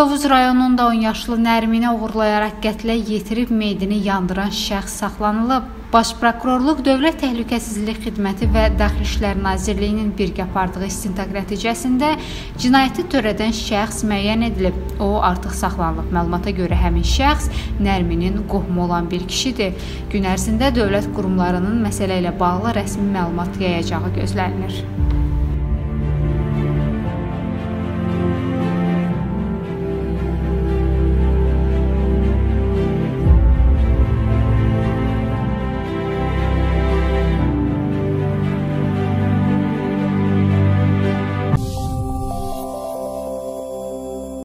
Tovuz rayonunda 10 yaşlı Nərminə uğurlayaraq qətlə yetirib meyidini yandıran şəxs saxlanılıb. Baş prokurorluq Dövlət Təhlükəsizlik Xidməti və Daxili İşlər Nazirliyinin birgə apardığı istintaq nəticəsində cinayəti törədən şəxs müəyyən edilib. O artıq saxlanılıb. Məlumata görə həmin şəxs Nərminin qohumu olan bir kişidir. Gün ərzində dövlət qurumlarının məsələ ilə bağlı rəsmi məlumat yayacağı gözlənilir.